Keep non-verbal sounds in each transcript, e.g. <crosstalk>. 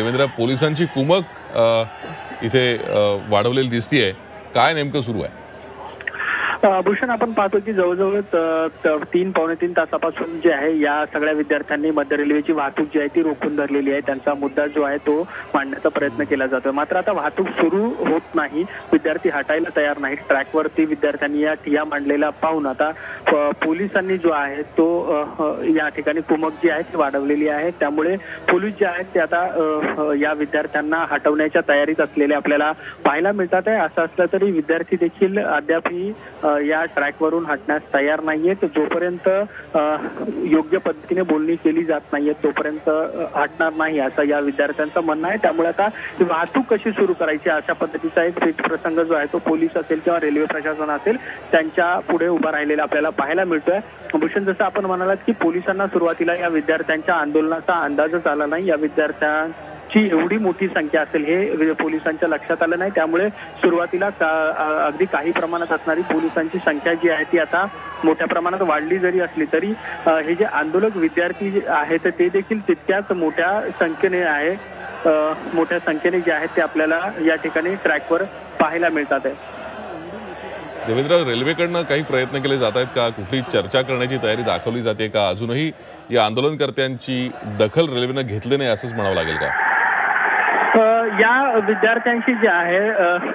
देवेंद्र पोलिसांची कुमक इथे वाढवलेली दिसतीये. काय नेमकं सुरू आहे? भूषण आपण पाहतो की जवळजवळ तीन पावणे तीन तासापासून जे आहे या सगळ्या विद्यार्थ्यांनी मध्य रेल्वेची वाहतूक जी आहे ती रोखून धरलेली आहे. त्यांचा मुद्दा जो आहे तो मांडण्याचा प्रयत्न केला जातोय. मात्र आता वाहतूक सुरू होत नाही. विद्यार्थी हटायला तयार नाही ट्रॅकवरती विद्यार्थ्यांनी या ठिया मांडलेला पाहून आता पोलिसांनी जो आहे तो या ठिकाणी कुमक जी आहे ती वाढवलेली आहे. त्यामुळे पोलीस जे आहेत ते आता या विद्यार्थ्यांना हटवण्याच्या तयारीत असलेले आपल्याला पाहायला मिळतात आहे. असं असलं तरी विद्यार्थी देखील अद्यापही ही या ट्रॅकवरून हटण्यास तयार नाहीयेत. जोपर्यंत योग्य पद्धतीने बोलणी केली जात नाहीये तोपर्यंत हटणार नाही असं या विद्यार्थ्यांचं म्हणणं आहे. त्यामुळे आता वाहतूक कशी सुरू करायची अशा पद्धतीचा एक पेच प्रसंग जो आहे तो पोलीस असेल किंवा रेल्वे प्रशासन असेल त्यांच्या पुढे उभा राहिलेला आपल्याला पाहायला मिळतोय. भूषण जसं आपण म्हणालात की पोलिसांना सुरुवातीला या विद्यार्थ्यांच्या आंदोलनाचा अंदाजच आला नाही. या विद्यार्थ्यां ची एवढी मोठी संख्या असेल हे पोलिसांच्या लक्षात आलं नाही. त्यामुळे सुरुवातीला अगदी काही प्रमाणात असणारी पोलिसांची संख्या जी आहे ती आता मोठ्या प्रमाणात वाढली जरी असली तरी हे जे आंदोलक विद्यार्थी जे आहेत ते देखील तितक्याच मोठ्या संख्येने आहे. मोठ्या संख्येने जे आहेत ते आपल्याला या ठिकाणी ट्रॅकवर पाहायला मिळतात. आहे देवेंद्र रेल्वेकडनं काही प्रयत्न केले जात आहेत का? कुठली चर्चा करण्याची तयारी दाखवली जाते का? अजूनही या आंदोलनकर्त्यांची दखल रेल्वेनं घेतली नाही असंच म्हणावं लागेल का? या विद्यार्थ्यांशी जे आहे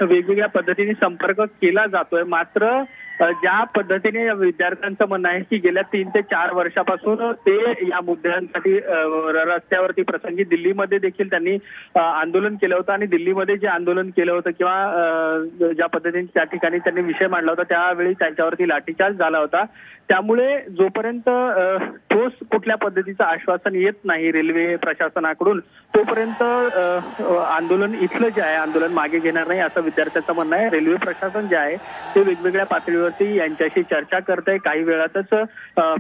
वेगवेगळ्या पद्धतीने संपर्क केला जातोय. मात्र ज्या पद्धतीने विद्यार्थ्यांचं म्हणणं आहे की गेल्या तीन ते चार वर्षापासून ते या मुद्द्यांसाठी रस्त्यावरती प्रसंगी दिल्लीमध्ये देखील त्यांनी आंदोलन केलं होतं आणि दिल्लीमध्ये जे आंदोलन केलं होतं किंवा ज्या पद्धतीने त्या ठिकाणी त्यांनी विषय मांडला होता त्यावेळी त्यांच्यावरती लाठीचार्ज झाला होता. त्यामुळे जोपर्यंत ठोस कुठल्या पद्धतीचं आश्वासन येत नाही रेल्वे प्रशासनाकडून तोपर्यंत आंदोलन इथलं जे आहे आंदोलन मागे घेणार नाही असं विद्यार्थ्यांचं म्हणणं आहे. रेल्वे प्रशासन जे आहे ते वेगवेगळ्या पातळीवरती यांच्याशी चर्चा करत आहे काही वेळातच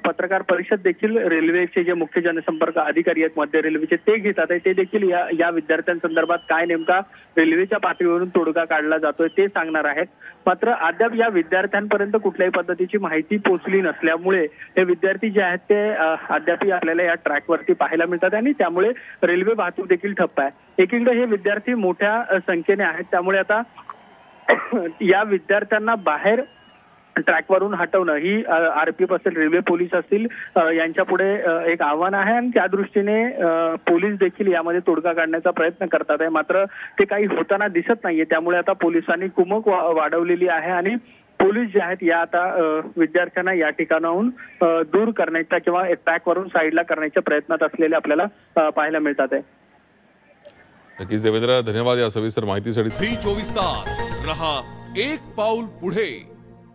पत्रकार परिषद देखील रेल्वेचे जे मुख्य जनसंपर्क अधिकारी आहेत मध्य रेल्वेचे ते घेतात आहे. ते देखील या या विद्यार्थ्यांसंदर्भात काय नेमका रेल्वेच्या पातळीवरून तोडगा काढला जातोय ते सांगणार आहेत. मात्र अद्याप या विद्यार्थ्यांपर्यंत कुठल्याही पद्धतीची माहिती पोहोचली नसते. असल्यामुळे हे विद्यार्थी जे आहेत ते अद्यापही आपल्याला या ट्रॅकवरती पाहायला मिळतात आणि त्यामुळे रेल्वे वाहतूक देखील ठप्प आहे. एकीकडे हे विद्यार्थी मोठ्या संख्येने आहेत. त्यामुळे आता <clears throat> या विद्यार्थ्यांना बाहेर ट्रॅकवरून हटवणं ही आरपीएफ असेल रेल्वे पोलीस असतील यांच्या पुढे एक आव्हान आहे आणि त्या दृष्टीने पोलीस देखील यामध्ये तोडगा काढण्याचा प्रयत्न करतात आहे. मात्र ते काही होताना दिसत नाहीये. त्यामुळे आता पोलिसांनी कुमक वाढवलेली आहे आणि पोलीस जे आहेत या आता विद्यार्थ्यांना या ठिकाणाहून दूर करण्याच्या किंवा ट्रॅकवरून साईडला करण्याच्या प्रयत्नात असलेले आपल्याला पाहायला मिळतात आहे. नक्कीच देवेंद्र धन्यवाद या सविस्तर माहितीसाठी. झी चोवीस तास. रहा एक पाऊल पुढे.